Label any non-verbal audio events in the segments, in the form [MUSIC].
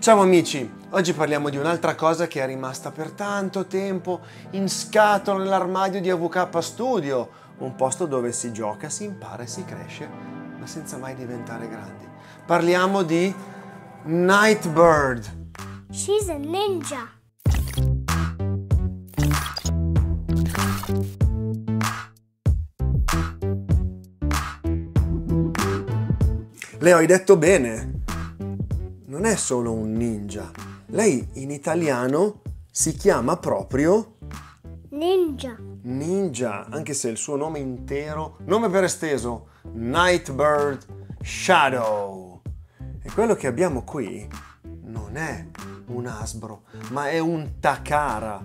Ciao amici, oggi parliamo di un'altra cosa che è rimasta per tanto tempo in scatola nell'armadio di AVK Studio, un posto dove si gioca, si impara e si cresce, ma senza mai diventare grandi. Parliamo di Nightbird. She's a ninja. Leo, hai detto bene. Non è solo un ninja. Lei in italiano si chiama proprio Ninja. Ninja, anche se il suo nome intero, nome per esteso, Nightbird Shadow. E quello che abbiamo qui non è un asbro, ma è un takara.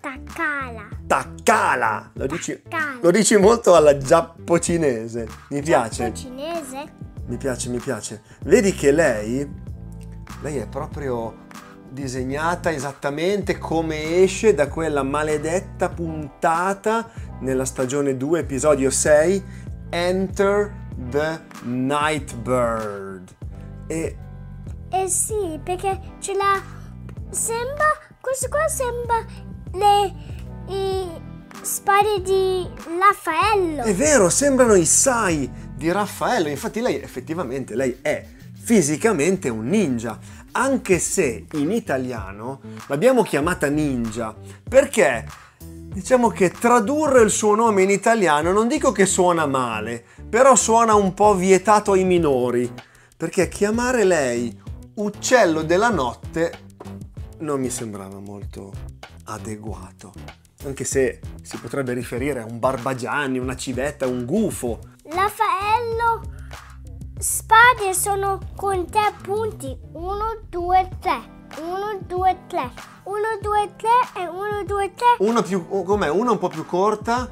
Takala. Takala! Lo dici, Takala. lo dici molto alla giappo-cinese. Mi piace. cinese? Mi piace, mi piace. Vedi che lei, lei è proprio disegnata esattamente come esce da quella maledetta puntata nella stagione 2, episodio 6, Enter the Nightbird. E Eh sì, perché ce l'ha... Sembra... Questo qua sembra le... i spade di Raffaello. è vero, sembrano i sai di Raffaello. Infatti lei effettivamente, lei è fisicamente un ninja, anche se in italiano l'abbiamo chiamata ninja, perché diciamo che tradurre il suo nome in italiano non dico che suona male, però suona un po' vietato ai minori, perché chiamare lei uccello della notte non mi sembrava molto adeguato. Anche se si potrebbe riferire a un barbagianni, una civetta, un gufo. Raffaello, spade sono con tre punti. Uno, due, tre. Uno, due, tre. Uno, due, tre e uno, due, tre. Uno più, com'è? Una un po' più corta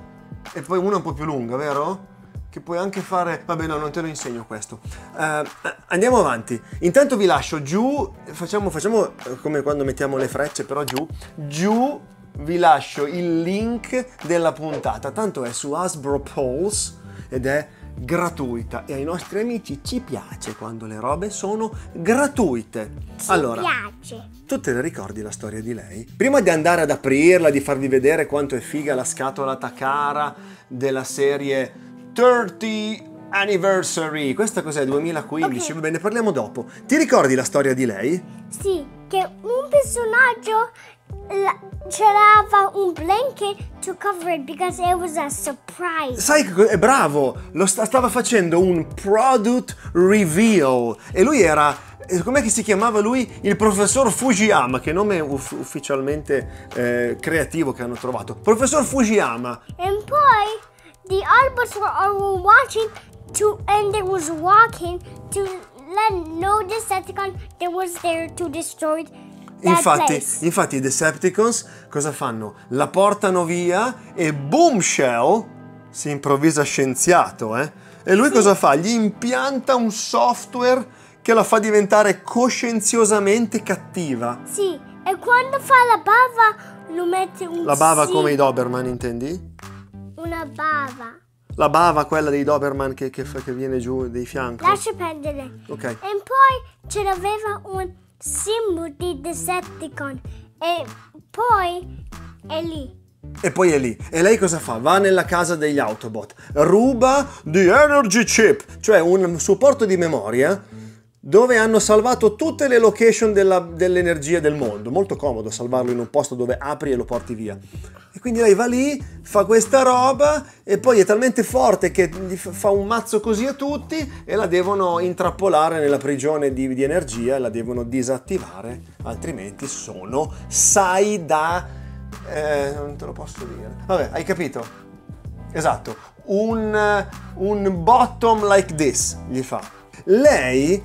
e poi una un po' più lunga, vero? Che puoi anche fare... Vabbè no, non te lo insegno questo. Eh, andiamo avanti. Intanto vi lascio giù, facciamo, facciamo eh, come quando mettiamo le frecce, però giù. Giù vi lascio il link della puntata. Tanto è su Hasbro Pulse ed è gratuita e ai nostri amici ci piace quando le robe sono gratuite. Ci allora, piace. tu te ne ricordi la storia di lei? Prima di andare ad aprirla, di farvi vedere quanto è figa la scatola Takara della serie 30 Anniversary, questa cos'è? 2015? Ok. Va bene, parliamo dopo. Ti ricordi la storia di lei? Sì, che un personaggio c'era un blanket to cover it because it was a surprise. Sai che è bravo, lo sta- stava facendo un product reveal e lui era, eh, com'è che si chiamava lui? Il professor Fujiyama, che nome uff- ufficialmente eh, creativo che hanno trovato. Professor Fujiyama, And poi, the Autobots were all watching to, and they was walking to let no Decepticon that was there to destroy Infatti, infatti i Decepticons cosa fanno? La portano via e Boomshell si improvvisa scienziato, eh? E lui cosa fa? Gli impianta un software che la fa diventare coscienziosamente cattiva. Sì, e quando fa la bava lo mette un La bava sì, come i Doberman, intendi? una bava. La bava, quella dei Doberman che, che che viene giù dei fianchi. Lascia perdere. Ok. E poi ce l'aveva un simbolo di Decepticon e poi è lì. E poi è lì. E lei cosa fa? Va nella casa degli Autobot, ruba the Energy Chip, cioè un supporto di memoria dove hanno salvato tutte le location della- dell'energia del mondo. Molto comodo salvarlo in un posto dove apri e lo porti via. E quindi lei va lì, fa questa roba e poi è talmente forte che fa un mazzo così a tutti e la devono intrappolare nella prigione di, di energia e la devono disattivare, altrimenti sono sai da... Eh, non te lo posso dire. Vabbè, hai capito? Esatto, un, un bottom like this gli fa. Lei,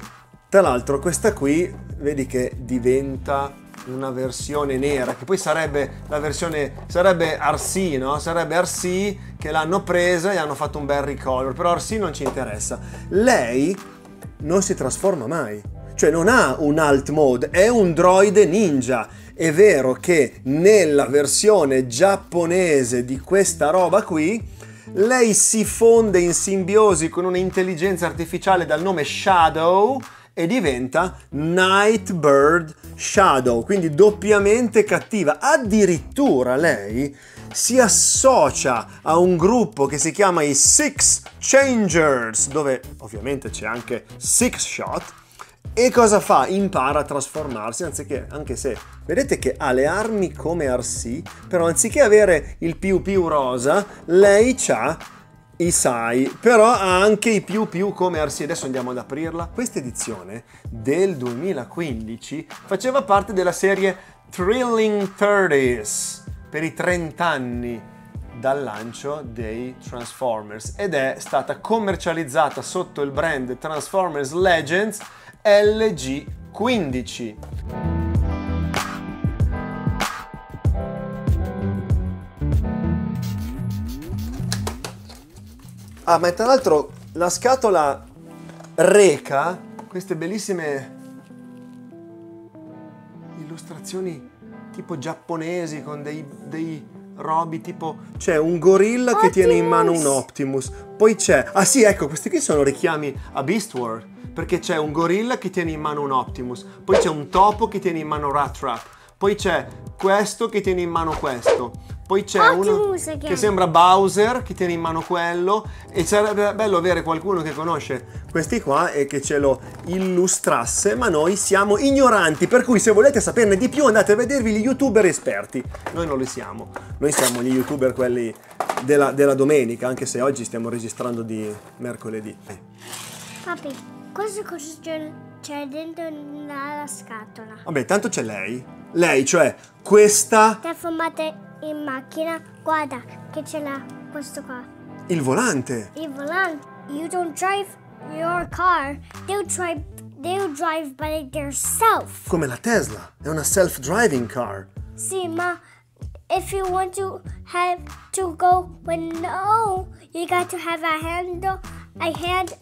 tra l'altro, questa qui, vedi che diventa una versione nera, che poi sarebbe la versione, sarebbe Arsi, no? Sarebbe Arsi che l'hanno presa e hanno fatto un bel recolor, però Arsi non ci interessa. Lei non si trasforma mai, cioè non ha un alt mode, è un droide ninja. È vero che nella versione giapponese di questa roba qui, lei si fonde in simbiosi con un'intelligenza artificiale dal nome Shadow e diventa Nightbird Shadow, quindi doppiamente cattiva. Addirittura lei si associa a un gruppo che si chiama i Six Changers, dove ovviamente c'è anche Six Shot. E cosa fa? Impara a trasformarsi, anziché, anche se vedete che ha le armi come Arsi, però anziché avere il più più rosa, lei ha i Sai, però ha anche i più più come Arsi. Adesso andiamo ad aprirla. Questa edizione del 2015 faceva parte della serie Thrilling 30s per i 30 anni dal lancio dei Transformers ed è stata commercializzata sotto il brand Transformers Legends LG15. Ah, ma tra l'altro la scatola reca queste bellissime illustrazioni tipo giapponesi con dei, dei robi tipo c'è un gorilla che tiene in mano un Optimus. Poi c'è ah sì ecco questi qui sono richiami a Beast World perché c'è un gorilla che tiene in mano un Optimus poi c'è un topo che tiene in mano Rat Trap poi c'è questo che tiene in mano questo poi c'è Optimus uno che sembra Bowser che tiene in mano quello e sarebbe bello avere qualcuno che conosce questi qua e che ce lo illustrasse ma noi siamo ignoranti per cui se volete saperne di più andate a vedervi gli youtuber esperti. Noi non li siamo. Noi siamo gli youtuber quelli della, della domenica anche se oggi stiamo registrando di mercoledì. Papi, cosa cosa c'è dentro nella scatola? vabbè tanto c'è lei. Lei cioè questa Trasformate in macchina. Guarda che ce l'ha questo qua. il volante Il volante. You don't drive your car. They'll drive. They'll drive by themselves. come la Tesla è una self-driving car See, ma, if you want to have to go when no, you got to have a handle, a hand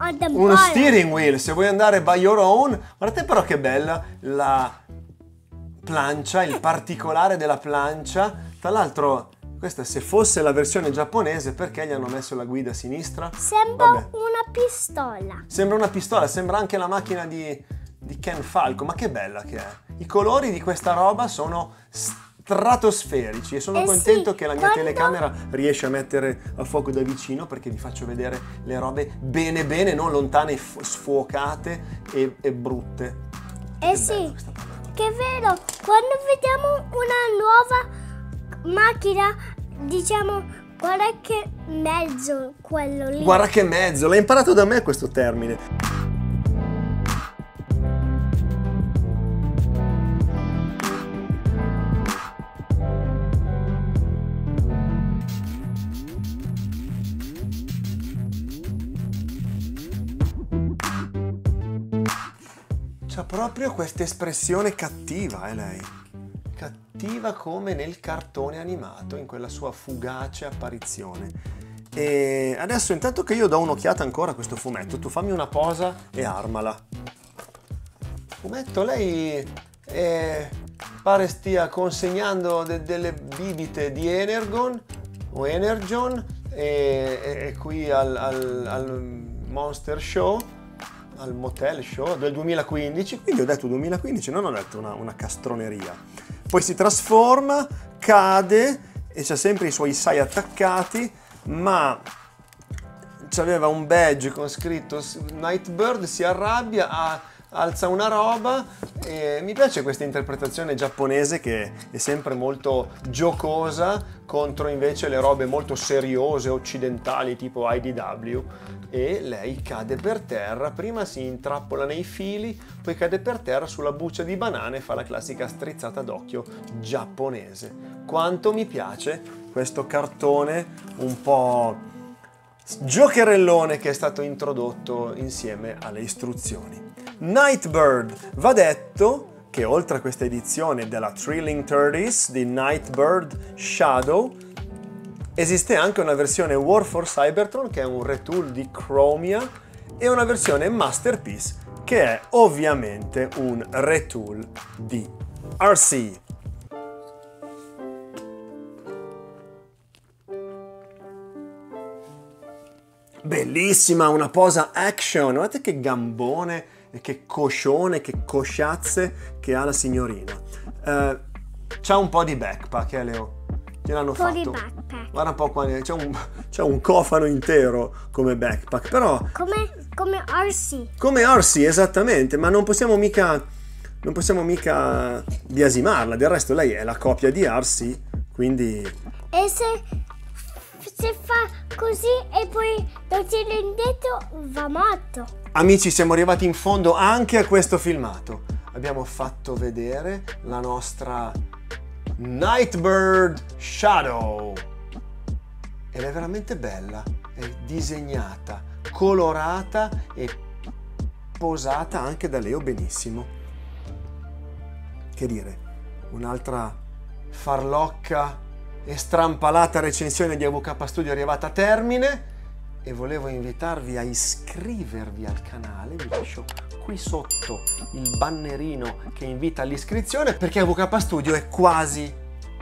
on the uno bottom. steering wheel se vuoi andare by your own guardate però che bella la plancia il particolare della plancia tra l'altro questa se fosse la versione giapponese perché gli hanno messo la guida a sinistra Sembra Vabbè. una pistola. sembra una pistola sembra anche la macchina di, di Ken Falco ma che bella che è i colori di questa roba sono stratosferici e sono Eh contento sì, che la mia quando- telecamera riesce a mettere a fuoco da vicino perché vi faccio vedere le robe bene bene non lontane sfuocate e, e brutte Eh Che sì. Che è vero. Quando vediamo una nuova macchina, diciamo, guarda che mezzo quello lì. Guarda che mezzo, l'hai imparato da me questo termine. Proprio questa espressione cattiva, eh lei. Cattiva come nel cartone animato, in quella sua fugace apparizione. E adesso intanto che io do un'occhiata ancora a questo fumetto, tu fammi una posa e armala. Fumetto, lei eh, pare stia consegnando de- delle bibite di Energon o Energon e, e- e qui al, al- al Monster Show, al Motel Show del 2015, quindi ho detto 2015, non ho detto una, una castroneria. Poi si trasforma, cade e c'ha sempre i suoi sai attaccati, ma c'aveva un badge con scritto Nightbird, si arrabbia, ha- alza una roba e mi piace questa interpretazione giapponese che è sempre molto giocosa contro invece le robe molto seriose occidentali tipo IDW e lei cade per terra, prima si intrappola nei fili, poi cade per terra sulla buccia di banane e fa la classica strizzata d'occhio giapponese. Quanto mi piace questo cartone un po' giocherellone che è stato introdotto insieme alle istruzioni. Nightbird, va detto che oltre a questa edizione della Thrilling 30s di Nightbird Shadow, esiste anche una versione War for Cybertron che è un retool di Chromia e una versione Masterpiece che è ovviamente un retool di RC. Bellissima, una posa action, guardate che gambone e che coscione, che cosciazze che ha la signorina. Eh, c'ha un po' di backpack, eh Leo? Po' di fatto. backpack. Guarda un po' qua, c'è un, [LAUGHS] c'è un cofano intero come backpack, però Come, come RC. come Orsi esattamente, ma non possiamo mica, non possiamo mica biasimarla, del resto lei è la copia di Arsi, quindi E se, se fa così e poi lo tira indietro, va matto. Amici, siamo arrivati in fondo anche a questo filmato. Abbiamo fatto vedere la nostra Nightbird Shadow. Ed è veramente bella, è disegnata, colorata e posata anche da Leo benissimo. Che dire, un'altra farlocca e strampalata recensione di AVK Studio è arrivata a termine e volevo invitarvi a iscrivervi al canale, vi lascio qui sotto il bannerino che invita all'iscrizione perché AVK Studio è quasi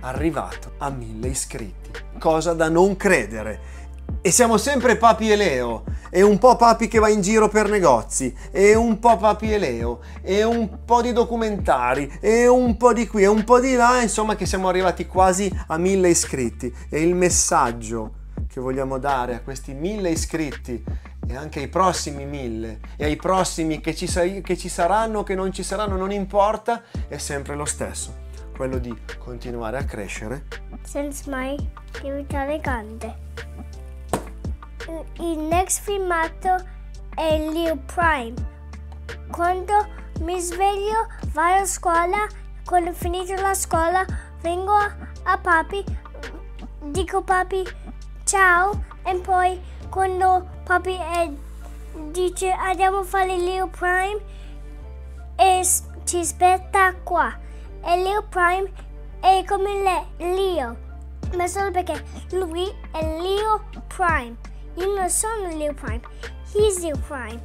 arrivato a mille iscritti, cosa da non credere. E siamo sempre Papi e Leo, e un po' Papi che va in giro per negozi, e un po' Papi e Leo, e un po' di documentari, e un po' di qui, e un po' di là, insomma che siamo arrivati quasi a mille iscritti. E il messaggio che vogliamo dare a questi mille iscritti e anche ai prossimi mille e ai prossimi che ci, che ci saranno o che non ci saranno, non importa, è sempre lo stesso, quello di continuare a crescere senza mai diventare grande. Il next filmato è Leo Prime. Quando mi sveglio, vado a scuola, quando ho finito la scuola, vengo a papi, dico papi ciao e poi quando papi è- dice andiamo a fare Leo Prime e ci aspetta qua. E Leo Prime è come le, Leo, ma solo perché lui è Leo Prime. Io non sono Leo Prime, he's Leo Prime.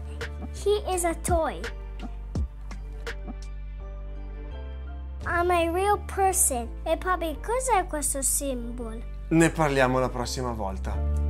He is a toy. I'm a real person. E papi, cos'è questo simbolo? Ne parliamo la prossima volta.